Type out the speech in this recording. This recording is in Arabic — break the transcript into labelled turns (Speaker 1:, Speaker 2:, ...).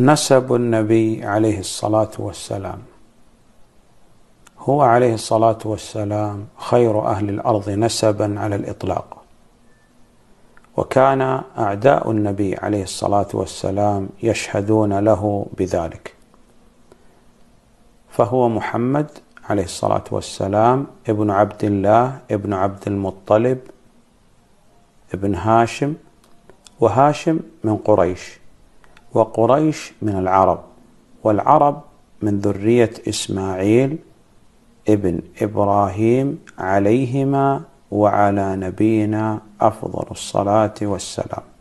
Speaker 1: نسب النبي عليه الصلاة والسلام. هو عليه الصلاة والسلام خير أهل الأرض نسبا على الإطلاق. وكان أعداء النبي عليه الصلاة والسلام يشهدون له بذلك. فهو محمد عليه الصلاة والسلام ابن عبد الله ابن عبد المطلب ابن هاشم وهاشم من قريش. وقريش من العرب والعرب من ذرية إسماعيل ابن إبراهيم عليهما وعلى نبينا أفضل الصلاة والسلام.